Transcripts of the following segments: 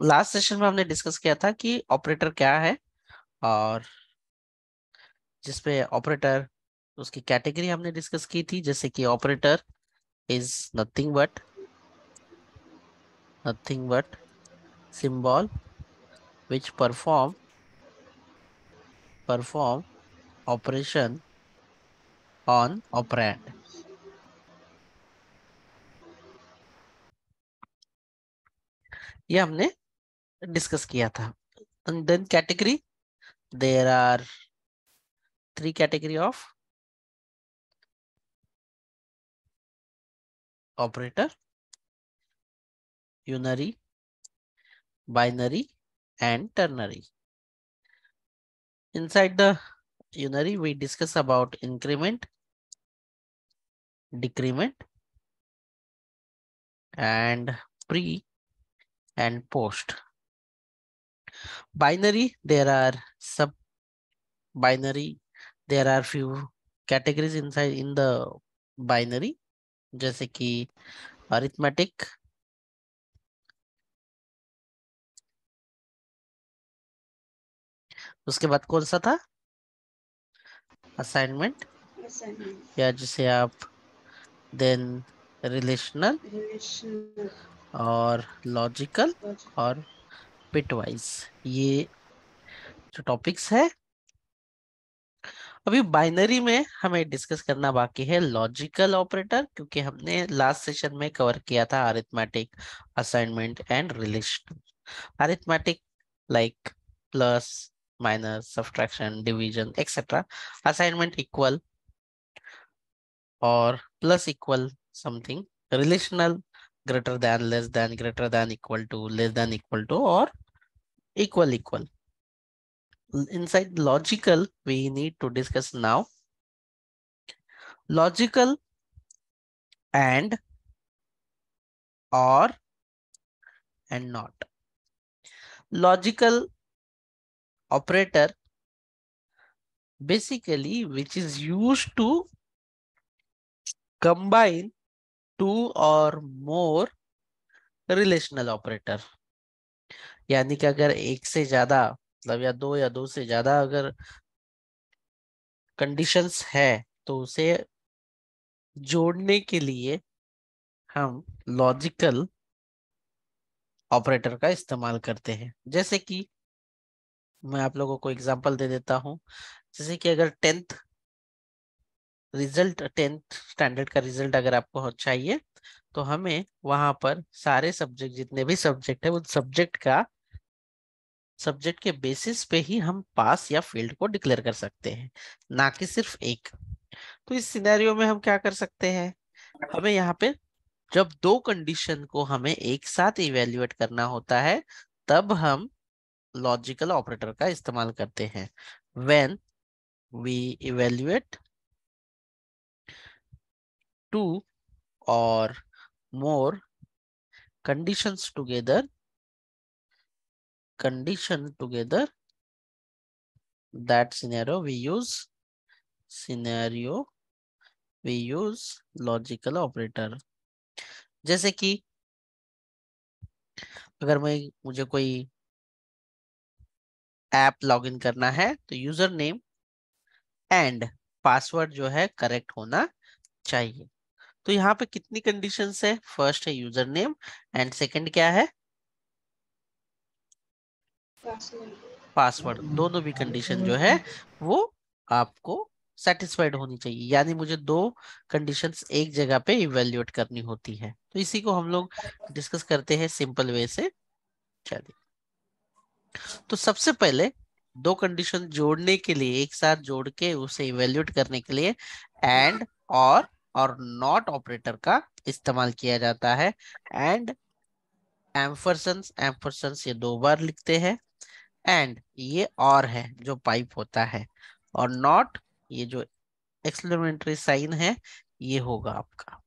Last session में हमने discuss किया था कि ऑपरेटर क्या है और जिसपे ऑपरेटर उसकी कैटेगरी हमने डिस्कस की थी, जैसे कि operator is nothing but nothing but symbol which perform perform operation on operand ये हमने डिस्कस किया था। And then category there are three category of operator unary binary and ternary inside the unary we discuss about increment decrement and pre and post binary there are sub binary there are few categories inside in the binary जैसे कि arithmetic उसके बाद कौन सा था assignment या जिसे आप देन रिलेशनल और लॉजिकल और पिटवाइज ये जो टॉपिक्स है, अभी बाइनरी में हमें डिस्कस करना बाकी है लॉजिकल ऑपरेटर क्योंकि हमने लास्ट सेशन में कवर किया था arithmetic assignment and relation arithmetic like plus minus subtraction division etcetera assignment equal और plus equal something relational greater than less than greater than equal to less than equal to or equal equal. Inside logical we need to discuss now. Logical and or and not. Logical operator basically which is used to combine two or more relational operator. यानी कि अगर एक से ज़्यादा मतलब या दो या दो से ज़्यादा अगर कंडीशंस है तो उसे जोड़ने के लिए हम लॉजिकल ऑपरेटर का इस्तेमाल करते हैं। जैसे कि मैं आप लोगों को एग्जांपल दे देता हूँ। जैसे कि अगर टेंथ रिज़ल्ट, टेंथ स्टैंडर्ड का रिज़ल्ट अगर आपको चाहिए तो हमें वहाँ पर सारे सब्जेक्ट, जितने भी सब्जेक्ट है वो सब्जेक्ट का, सब्जेक्ट के बेसिस पे ही हम पास या फ़ील्ड को डिक्लेयर कर सकते हैं, ना कि सिर्फ़ एक। तो इस सिनेरियो में हम क्या कर सकते हैं? हमें यहाँ पे जब दो कंडीशन को हमें एक साथ इवेल्युएट करना होता है, तब हम लॉजिकल ऑपरेटर का इस्तेमाल करते हैं। When we evaluate two or more conditions together condition together that scenario we use scenario we use logical operator जैसे कि अगर मैं मुझे कोई ऐप लॉगिन करना है तो यूज़र नेम एंड पासवर्ड जो है करेक्ट होना चाहिए तो यहाँ पे कितनी कंडीशन है? फ़र्स्ट है यूज़र नेम एंड सेकेंड क्या है? पासवर्ड दोनों भी कंडीशन जो है, वो आपको सेटिस्फाइड होनी चाहिए। यानी मुझे दो कंडीशंस एक जगह पे इवेल्युएट करनी होती है। तो इसी को हम लोग डिस्कस करते हैं सिंपल वे से। चलिए। तो सबसे पहले दो कंडीशन जोड़ने के लिए, एक साथ जोड़ के उसे इवेल्युएट करने के लिए एंड और और नॉट ऑपरेटर का इस्तेमाल किया जाता है। एंड एम्फरसन्स एम्फरसन्स ये दो बार लिखते हैं। एंड ये और है जो पाइप होता है। और नॉट ये जो एक्सप्लेमेंट्री साइन है, ये होगा आपका।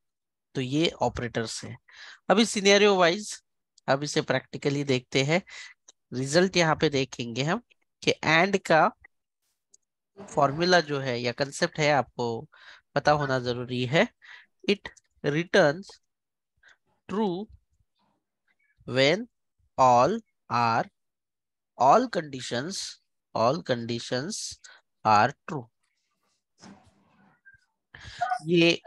तो ये ऑपरेटर्स है। अभी सीनियरियो वाइज अब इसे प्रैक्टिकली देखते हैं। रिज़ल्ट यहाँ पे देखेंगे हम कि एंड का फॉर्मूला जो है या कंसेप्ट है आपको पता होना ज़रूरी है। It returns true when all are all conditions all conditions are true ये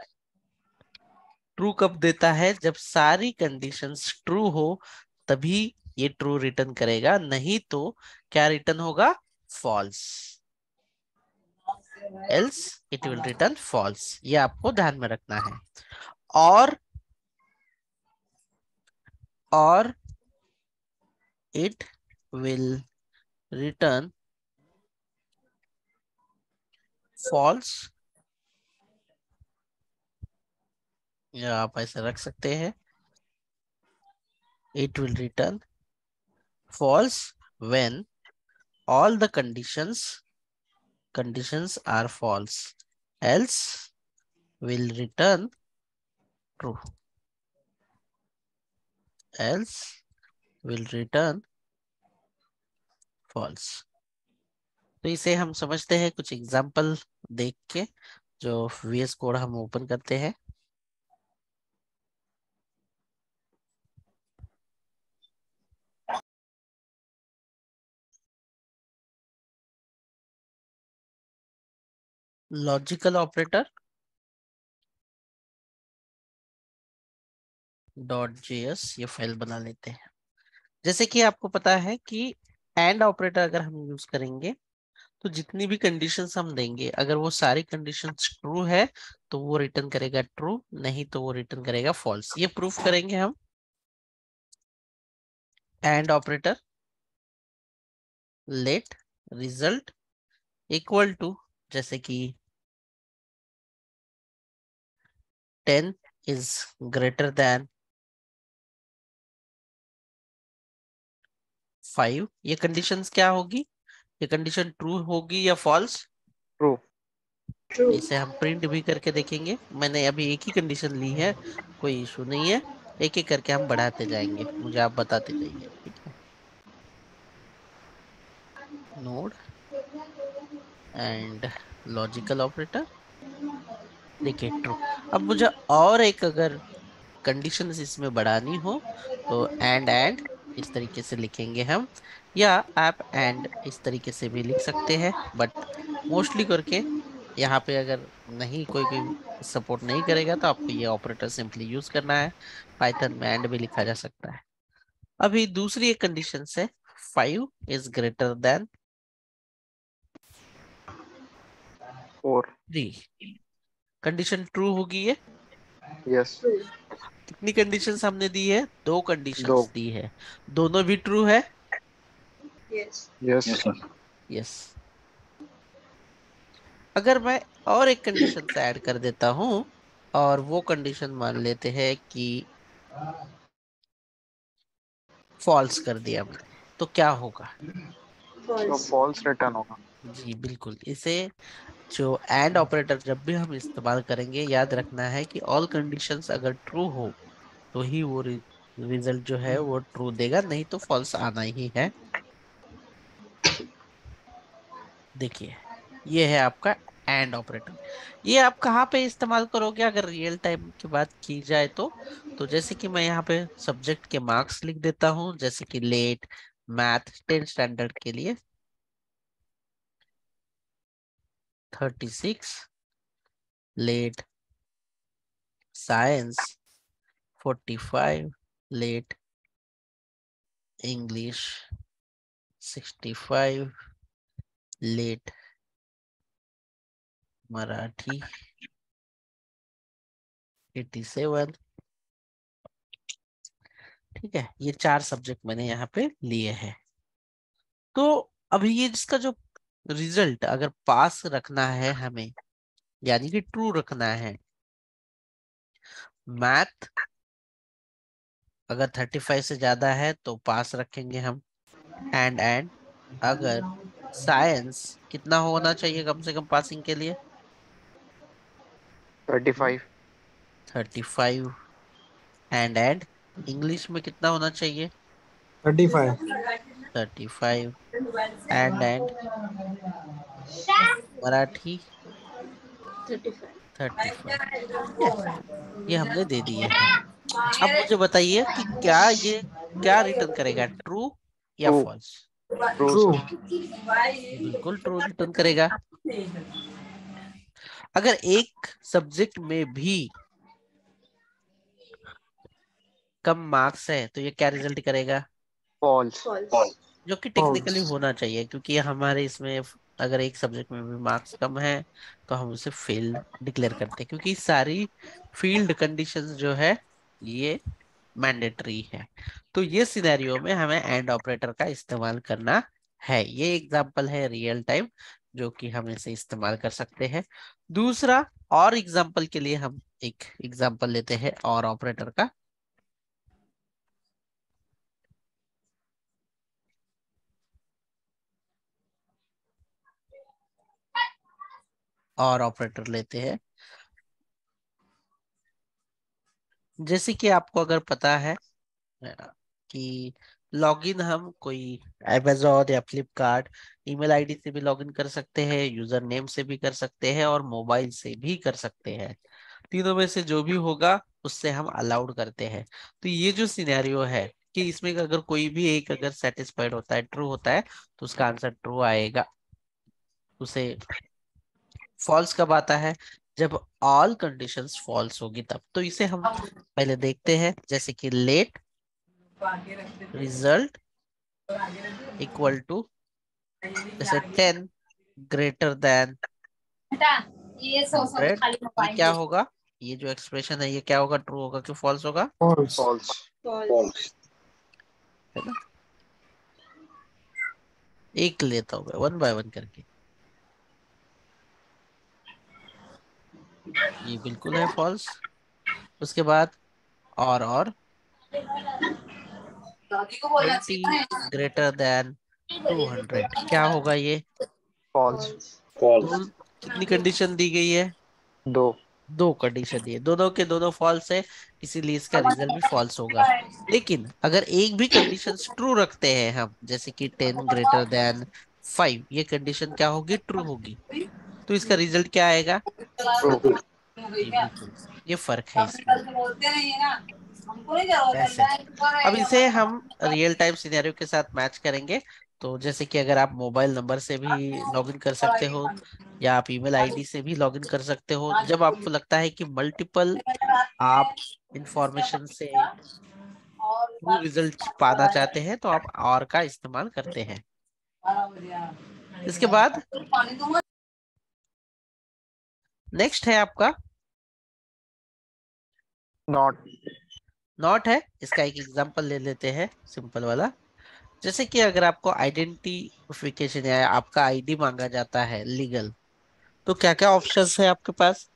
ट्रू कब देता है? जब सारी कंडीशंस ट्रू हो, तभी ये ट्रू रिटर्न करेगा। नहीं तो क्या रिटर्न होगा? False else it will return false ये आपको ध्यान में रखना है। और और इट विल रिटर्न फॉल्स या आप ऐसे रख सकते हैं। It will return false when all the conditions conditions are false else will return true else will return false तो इसे हम समझते हैं कुछ एग्ज़ाम्पल देख के जो वीएस कोड हम ओपन करते हैं लॉजिकल ऑपरेटर डॉट जेएस, ये फ़ाइल बना लेते हैं। जैसे कि आपको पता है कि एंड ऑपरेटर अगर हम यूज़ करेंगे तो जितनी भी कंडीशंस हम देंगे, अगर वो सारी कंडीशंस ट्रू है तो वो रिटर्न करेगा ट्रू, नहीं तो वो रिटर्न करेगा फॉल्स। ये प्रूफ करेंगे हम। And operator, let result equal to जैसे कि ten is greater than five ये कंडीशंस क्या होगी? ये कंडीशन ट्रू होगी या फॉल्स ट्रू इसे हम प्रिंट भी करके देखेंगे। मैंने अभी एक ही कंडीशन ली है कोई इशू नहीं है। एक एक करके हम बढ़ाते जाएँगे। मुझे आप बताते जाइए। ठीक है नोड एंड लॉजिकल ऑपरेटर? देखिए ट्रू अब मुझे और एक अगर कंडीशन इसमें बढ़ानी हो तो एंड एंड इस तरीके से लिखेंगे हम, या आप एंड इस तरीके से भी लिख सकते हैं बट मोस्टली करके यहाँ पे अगर नहीं कोई कोई सपोर्ट नहीं करेगा तो आपको ये ऑपरेटर सिंपली यूज़ करना है। पाइथन में एंड भी लिखा जा सकता है। अभी दूसरी एक कंडीशन है five is greater than four. Three condition true होगी ये? यस कितनी कंडीशंस हमने दी है? दो कंडीशंस दो। है। दोनों भी ट्रू है? Yes. यस यस अगर मैं और एक कंडीशन ऐड कर देता हूँ और वो कंडीशन मान लेते हैं कि फॉल्स कर दिया मैंने तो क्या होगा? तो फॉल्स रिटर्न होगा। जी बिल्कुल। इसे जो एंड ऑपरेटर जब भी हम इस्तेमाल करेंगे, याद रखना है कि ऑल कंडीशंस अगर ट्रू हो तो ही वो रिज़ल्ट जो है वो ट्रू देगा, नहीं तो फॉल्स आना ही है। देखिए, ये है आपका एंड ऑपरेटर ये आप कहाँ पे इस्तेमाल करोगे? अगर रियल टाइम की बात की जाए तो तो जैसे कि मैं यहाँ पे सब्जेक्ट के मार्क्स लिख देता हूँ, जैसे कि लेट मैथ टेंथ स्टैंडर्ड के लिए। Thirty six let science forty five let English sixty five let Marathi eighty seven ठीक है, ये चार सब्जेक्ट मैंने यहाँ पे लिए हैं। तो अभी ये जिसका जो रिज़ल्ट अगर पास रखना है हमें यानी कि ट्रू रखना है। मैथ अगर थर्टी फाइव से ज़्यादा है तो पास रखेंगे हम। एंड एंड अगर साइंस कितना होना चाहिए कम से कम पासिंग के लिए? Thirty five. Thirty five. And and English में कितना होना चाहिए? Thirty five thirty five and and Marathi 35. ये हमने दे दिए अब मुझे बताइए कि क्या ये क्या रिटर्न करेगा? ट्रू या फॉल्स ट्रू बिल्कुल ट्रू रिटर्न करेगा। अगर एक सब्जेक्ट में भी कम मार्क्स है तो ये क्या रिज़ल्ट करेगा? False False. जो कि टेक्निकली होना चाहिए क्योंकि हमारे इसमें अगर एक सब्जेक्ट में भी मार्क्स कम है तो हम उसे फेल डिक्लेयर करते हैं क्योंकि सारी फ़ील्ड कंडीशंस जो है ये मैंडेटरी है। तो ये सिनेरियो में हमें एंड ऑपरेटर का इस्तेमाल करना है। ये एग्जांपल है रियल टाइम जो कि हम इसे इस्तेमाल कर सकते हैं। दूसरा और एग्जांपल के लिए हम एक एग्जांपल लेते हैं और ऑपरेटर का। और ऑपरेटर लेते हैं। जैसे कि आपको अगर पता है कि लॉगिन हम कोई अमेजोन या फ्लिपकार्ट ईमेल आईडी से भी लॉगिन कर सकते हैं यूज़र नेम से भी कर सकते हैं और मोबाइल से भी कर सकते हैं। तीनों में से जो भी होगा, उससे हम अलाउड करते हैं। तो ये जो सिनेरियो है कि इसमें अगर कोई भी एक अगर सेटिस्फाइड होता है ट्रू होता है तो उसका आंसर ट्रू आएगा। उसे फॉल्स कब आता है? जब ऑल कंडीशंस फॉल्स होगी तब। तो इसे हम पहले देखते हैं जैसे कि लेट रिज़ल्ट इक्वल टू जैसे टेन ग्रेटर देन ये सौ सौ हंड्रेड खाली ये क्या होगा? ये जो एक्सप्रेशन है ये क्या होगा? ट्रू होगा कि फॉल्स होगा? False false False. एक लेता हूँ मैं वन बाय वन करके। ये बिल्कुल है फॉल्स उसके बाद और और। Twenty greater than two hundred क्या होगा ये? फॉल्स तो कितनी कंडीशन दी गई है? दो। दो कंडीशन दी है। दोनों के दोनों फॉल्स है इसीलिए इसका रिज़ल्ट भी फॉल्स होगा। लेकिन अगर एक भी कंडीशन ट्रू रखते हैं हम जैसे कि टेन ग्रेटर देन फाइव ये कंडीशन क्या होगी? ट्रू होगी। तो इसका रिज़ल्ट क्या आएगा? ये फ़र्क है अब इसे हम रियल टाइम सिनेरियो के साथ मैच करेंगे। तो जैसे कि अगर आप मोबाइल नंबर से भी लॉगिन कर सकते हो या आप ईमेल आईडी से भी लॉगिन कर सकते हो जब आपको लगता है कि मल्टीपल आप इंफॉर्मेशन से रिज़ल्ट पाना चाहते हैं तो आप और का इस्तेमाल करते हैं। इसके बाद नेक्स्ट है आपका? नॉट नॉट है? इसका एक एग्जांपल ले लेते हैं सिंपल वाला। जैसे कि अगर आपको आइडेंटिफिकेशन या आपका आईडी मांगा जाता है लीगल तो क्या क्या ऑप्शंस है आपके पास?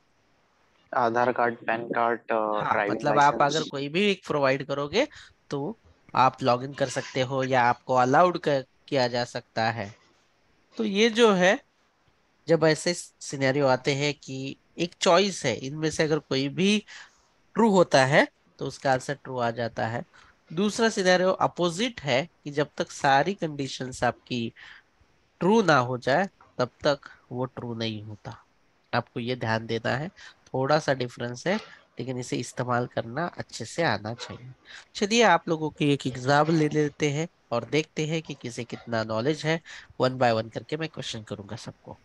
आधार कार्ड पैन कार्ड हाँ, मतलब आप अगर कोई भी एक प्रोवाइड करोगे तो आप लॉगिन कर सकते हो या आपको अलाउड किया जा सकता है। तो ये जो है जब ऐसे सिनेरियो आते हैं कि एक चॉइस है, इनमें से अगर कोई भी ट्रू होता है तो उसका आंसर ट्रू आ जाता है। दूसरा सिनेरियो अपोजिट है कि जब तक सारी कंडीशंस आपकी ट्रू ना हो जाए, तब तक वो ट्रू नहीं होता। आपको ये ध्यान देना है, थोड़ा सा डिफरेंस है, लेकिन इसे इस्तेमाल करना अच्छे से आना चाहिए। चलिए आप लोगों की एक एग्ज़ाम ले लेते हैं और देखते हैं कि किसे कितना नॉलेज है। वन बाय वन करके मैं क्वेश्चन करूँगा सबको।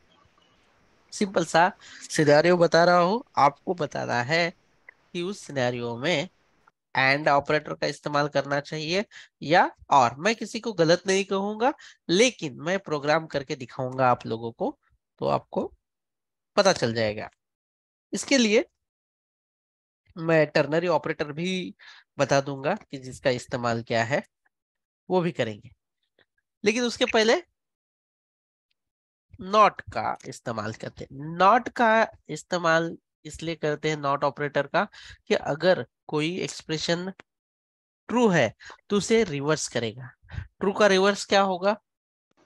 सिंपल सा सिनेरियो बता रहा हूँ, आपको बताना है कि उस सिनेरियो में एंड ऑपरेटर का इस्तेमाल करना चाहिए, या और। मैं किसी को गलत नहीं कहूँगा, लेकिन मैं प्रोग्राम करके दिखाऊँगा आप लोगों को तो आपको पता चल जाएगा। इसके लिए मैं टर्नरी ऑपरेटर भी बता दूँगा कि जिसका इस्तेमाल क्या है, वो भी करेंगे। लेकिन उसके पहले नॉट का इस्तेमाल करते हैं। नॉट का इस्तेमाल इसलिए करते हैं नॉट ऑपरेटर का कि अगर कोई एक्सप्रेशन ट्रू है तो उसे रिवर्स करेगा। ट्रू का रिवर्स क्या होगा?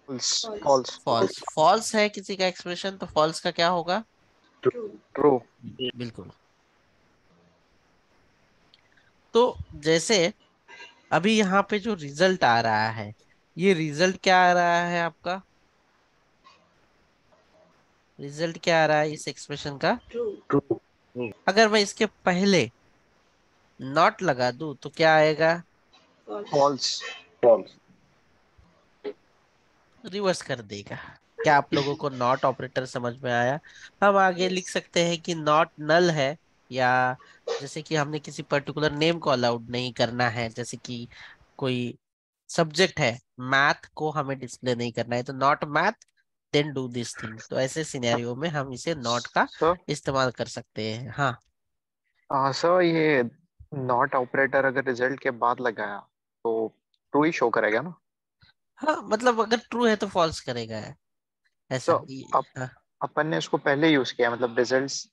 फॉल्स फॉल्स फॉल्स फॉल्स है किसी का एक्सप्रेशन तो फॉल्स का क्या होगा? ट्रू बिल्कुल। तो जैसे अभी यहाँ पे जो रिज़ल्ट आ रहा है ये रिज़ल्ट क्या आ रहा है आपका? रिज़ल्ट क्या आ रहा है इस एक्सप्रेशन का? True. ट्रू अगर मैं इसके पहले नॉट लगा दूँ तो क्या आएगा? False. फॉल्स रिवर्स कर देगा। क्या आप लोगों को नॉट ऑपरेटर समझ में आया? हम आगे लिख सकते हैं कि नॉट नल है या जैसे कि हमने किसी पर्टिकुलर नेम को अलाउड नहीं करना है जैसे कि कोई सब्जेक्ट है मैथ को हमें डिस्प्ले नहीं करना है तो not math then do this thing तो ऐसे सिनेरियो में हम इसे नॉट का सर इस्तेमाल कर सकते हैं। हाँ। हाँ सर ये नॉट ऑपरेटर अगर रिज़ल्ट के बाद लगाया तो ट्रू ही शो करेगा ना? हाँ मतलब अगर ट्रू है तो फॉल्स करेगा ऐसा तो ये- अब- हाँ, अपन ने उसको पहले यूज़ किया मतलब रिजल्ट्स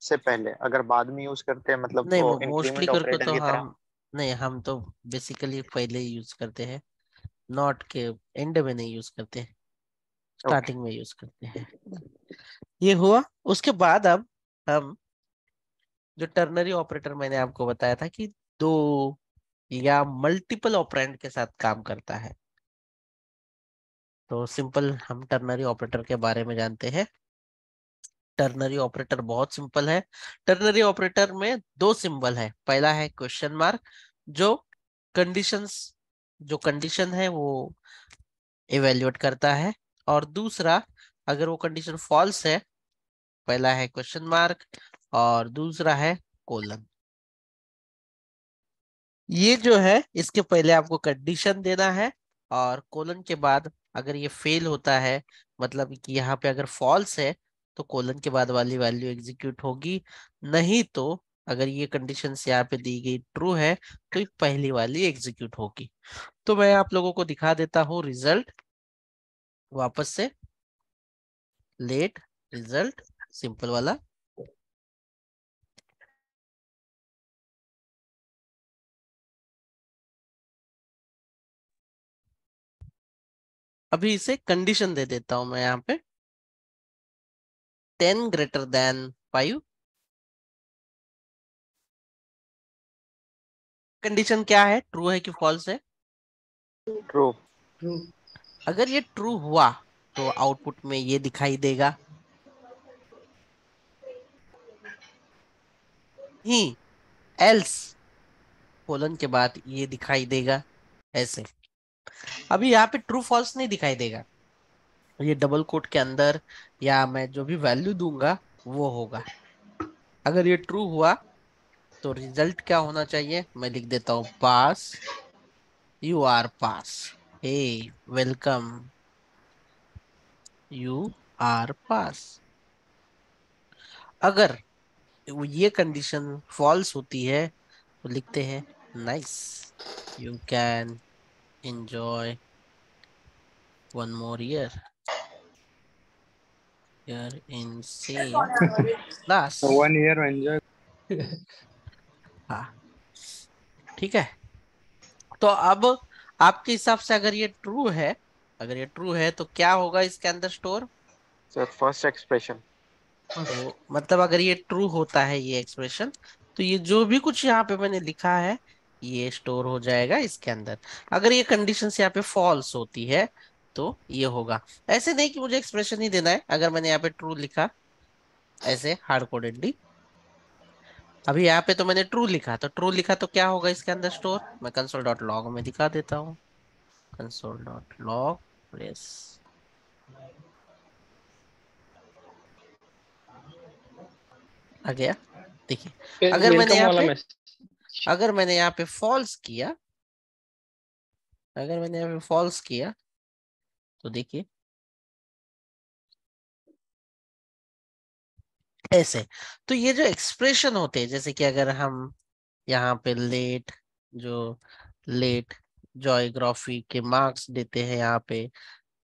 से पहले। अगर बाद में यूज़ करते हैं मतलब नहीं वो मोस्टली करके तो हम नहीं हम तो बेसिकली पहले ही यूज़ करते हैं। नॉट के एंड में नहीं यूज़ करते स्टार्टिंग में यूज़ करते हैं। ये हुआ। उसके बाद अब हम जो टर्नरी ऑपरेटर मैंने आपको बताया था कि दो या मल्टीपल ऑपरेंड के साथ काम करता है। तो सिंपल हम टर्नरी ऑपरेटर के बारे में जानते हैं। टर्नरी ऑपरेटर बहुत सिंपल है। टर्नरी ऑपरेटर में दो सिंबल है। पहला है क्वेश्चन मार्क जो कंडीशंस जो कंडीशन है वो इवेल्युएट करता है। और दूसरा, अगर वो कंडीशन फॉल्स है, पहला है क्वेश्चन मार्क और दूसरा है कोलन ये जो है, इसके पहले आपको कंडीशन देना है और कोलन के बाद अगर ये फेल होता है मतलब कि यहाँ पे अगर फॉल्स है तो कोलन के बाद वाली वैल्यू एग्जीक्यूट होगी। नहीं तो अगर ये कंडीशन यहाँ पे दी गई ट्रू है तो पहली वाली एग्जीक्यूट होगी। तो मैं आप लोगों को दिखा देता हूँ रिज़ल्ट वापस से। लेट रिज़ल्ट सिंपल वाला। अभी इसे कंडीशन दे देता हूँ मैं यहाँ पे। Ten greater than five condition क्या है? ट्रू है कि फॉल्स है? ट्रू अगर ये ट्रू हुआ तो आउटपुट में ये दिखाई देगा। ही एल्स कोलन के बाद ये दिखाई देगा, ऐसे। अभी यहाँ पे ट्रू फॉल्स नहीं दिखाई देगा। ये डबल कोट के अंदर, या मैं जो भी वैल्यू दूँगा, वो होगा। अगर ये ट्रू हुआ तो रिज़ल्ट क्या होना चाहिए? मैं लिख देता हूँ pass you are pass hey welcome you are pass अगर ये कंडीशन फॉल्स होती है तो लिखते हैं nice you can enjoy one more year. Here in same class one year enjoy हाँ. ठीक है. तो अब आपके हिसाब से अगर ये ट्रू है अगर ये ट्रू है तो क्या होगा इसके अंदर स्टोर सर फ़र्स्ट एक्सप्रेशन तो मतलब अगर ये ट्रू होता है ये एक्सप्रेशन तो ये जो भी कुछ यहाँ पे मैंने लिखा है ये स्टोर हो जाएगा इसके अंदर। अगर ये कंडीशन यहाँ पे फॉल्स होती है तो ये होगा। ऐसे नहीं कि मुझे एक्सप्रेशन ही देना है अगर मैंने यहाँ पे ट्रू लिखा ऐसे हार्ड कोडेडली अभी यहाँ पे तो मैंने ट्रू लिखा तो ट्रू लिखा तो क्या होगा इसके अंदर स्टोर मैं कंसोल डॉट लॉग में दिखा देता हूँ। कंसोल डॉट लॉग यस आ गया? देखिए अगर मैंने यहाँ पे अगर मैंने यहाँ पे फॉल्स किया अगर मैंने यहाँ पे फॉल्स किया तो देखिए ऐसे। तो ये जो एक्सप्रेशन होते हैं, जैसे कि अगर हम यहाँ पे लेट जो लेट जोग्राफी के मार्क्स देते हैं यहाँ पे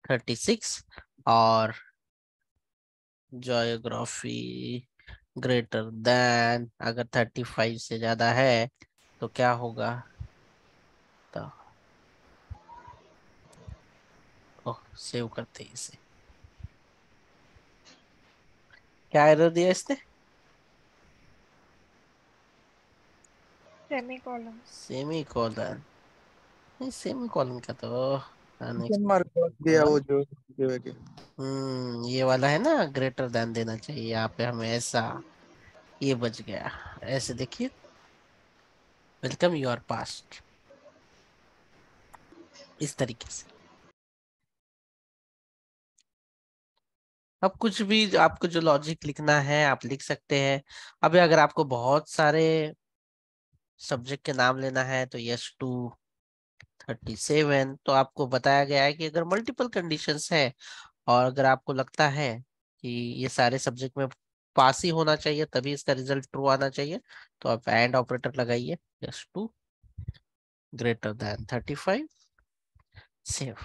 थर्टी सिक्स और जोग्राफी ग्रेटर देन अगर थर्टी फाइव से ज़्यादा है तो क्या होगा? तो ओह सेव करते हैं इसे। क्या एरर दिया इसने सेमीकोलन सेमी कॉलन नहीं सेमी कॉलन का तो दिया वो जो जो हम्म ये वाला है ना ग्रेटर देन देना चाहिए यहाँ पे हमें ऐसा ये बच गया ऐसे देखिए वेलकम योर पास्ट इस तरीके से अब कुछ भी आपको जो लॉजिक लिखना है, आप लिख सकते हैं। अभी अगर आपको बहुत सारे सब्जेक्ट के नाम लेना है तो यस टू थर्टी सेवन तो आपको बताया गया है कि अगर मल्टीपल कंडीशंस है, और अगर आपको लगता है कि ये सारे सब्जेक्ट में पास ही होना चाहिए, तभी इसका रिज़ल्ट ट्रू आना चाहिए तो आप एंड ऑपरेटर लगाइए yes two greater than thirty five save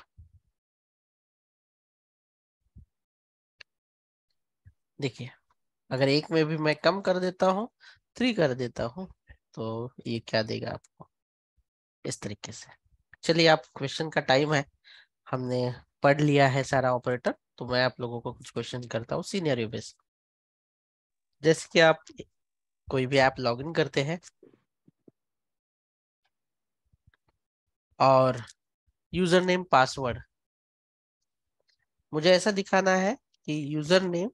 देखिए, अगर एक में भी मैं कम कर देता हूँ थ्री कर देता हूँ तो ये क्या देगा आपको? इस तरीके से। चलिए, आप क्वेश्चन का टाइम है। हमने पढ़ लिया है सारा ऑपरेटर तो मैं आप लोगों को कुछ क्वेश्चन करता हूँ सीनियर बेस जैसे कि आप कोई भी ऐप लॉगिन करते हैं और यूज़र नेम पासवर्ड मुझे ऐसा दिखाना है कि यूज़र नेम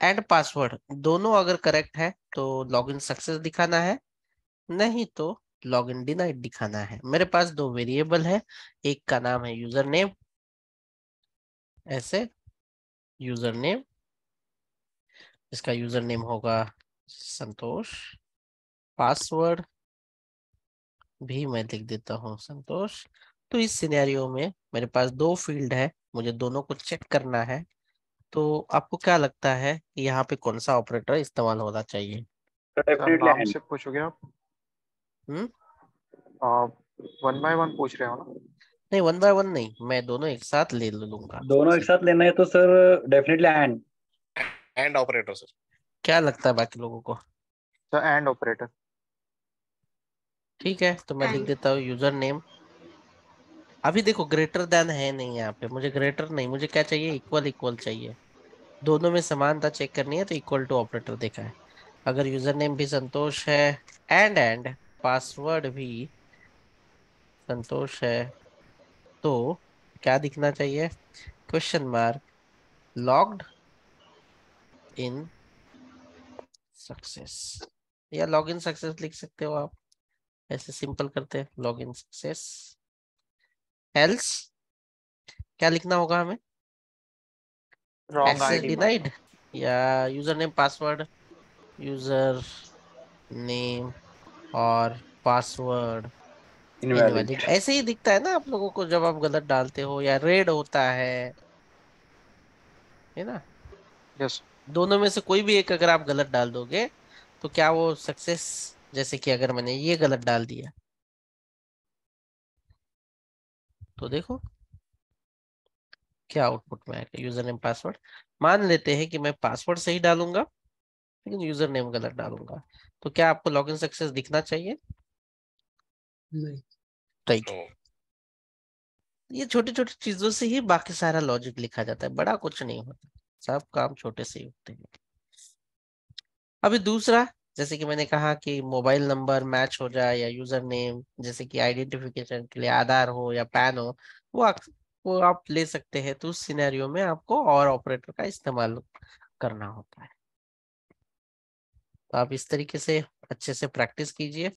एंड पासवर्ड दोनों अगर करेक्ट है तो लॉगिन सक्सेस दिखाना है, नहीं तो लॉगिन डिनाइड दिखाना है। मेरे पास दो वेरिएबल है, एक का नाम है यूज़र नेम ऐसे यूज़र नेम इसका यूज़र नेम होगा संतोष पासवर्ड भी मैं लिख देता हूँ संतोष। तो इस सिनेरियो में मेरे पास दो फ़ील्ड है, मुझे दोनों को चेक करना है। तो आपको क्या लगता है कि यहाँ पे कौन सा ऑपरेटर इस्तेमाल होना चाहिए? से पूछोगे आप? हम्म वन बाय वन पूछ रहे हो ना? नहीं वन बाय वन नहीं मैं दोनों एक साथ ले लूँगा। दोनों एक साथ लेना है तो sir definitely and and operator sir क्या लगता है बाकी लोगों को? सर एंड ऑपरेटर ठीक है तो मैं लिख देता हूँ यूज़र नेम अभी देखो ग्रेटर देन है नहीं यहाँ पे। मुझे ग्रेटर नहीं, मुझे क्या चाहिए? इक्वल इक्वल चाहिए। दोनों में समानता चेक करनी है तो इक्वल टू ऑपरेटर देखा है। अगर यूज़र नेम भी संतोष है एंड एंड पासवर्ड भी संतोष है तो क्या दिखना चाहिए? Question mark logged in success या लॉग इन सक्सेस लिख सकते हो आप। ऐसे सिंपल करते हैं लॉग इन सक्सेस एल्स क्या लिखना होगा हमें? रॉन्ग एक्सेस आईडी डिनाइड या user name password user name और पासवर्ड इनवैलिड ऐसे ही दिखता है ना आप लोगों को जब आप गलत डालते हो या रेड होता है। है ना? यस दोनों में से कोई भी एक अगर आप गलत डाल दोगे तो क्या वो सक्सेस जैसे कि अगर मैंने ये गलत डाल दिया। तो देखो। क्या आउटपुट में आएगा यूज़र नेम पासवर्ड मान लेते हैं कि मैं पासवर्ड सही डालूँगा लेकिन यूज़र नेम गलत डालूँगा। तो क्या आपको लॉग इन सक्सेस दिखना चाहिए? नहीं। राइट तो ये छोटी छोटी चीज़ों से ही बाकी सारा लॉजिक लिखा जाता है बड़ा कुछ नहीं होता। सब काम छोटे से ही होते हैं। अभी दूसरा जैसे कि मैंने कहा कि मोबाइल नंबर मैच हो जाए या यूज़र नेम, जैसे कि आइडेंटिफिकेशन के लिए आधार हो या पैन हो, वो वो आप ले सकते हैं तो उस सिनेरियो में आपको और ऑपरेटर का इस्तेमाल करना होता है। तो आप इस तरीके से अच्छे से प्रैक्टिस कीजिए।